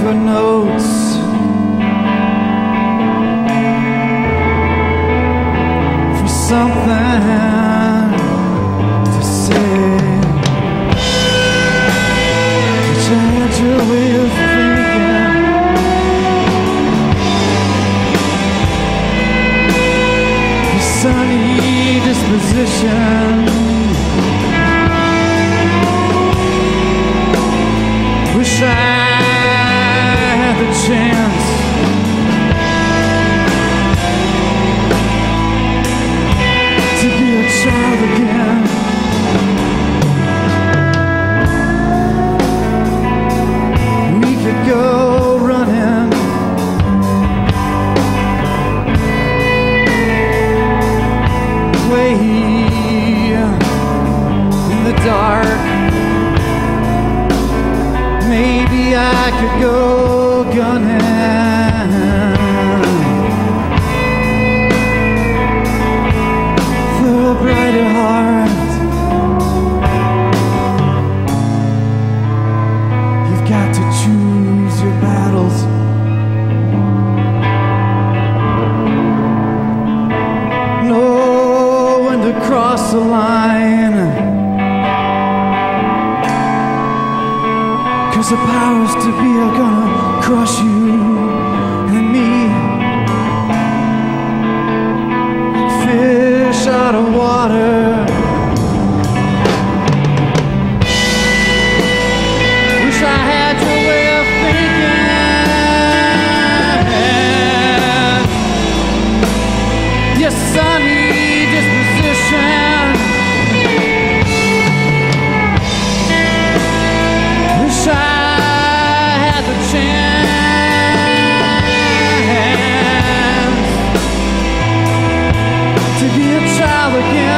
For notes. For something to say. Change your way of thinking. Your sunny disposition. Wish I chance to be a child again. The powers to be are gonna crush you and me. Fish out of water. again.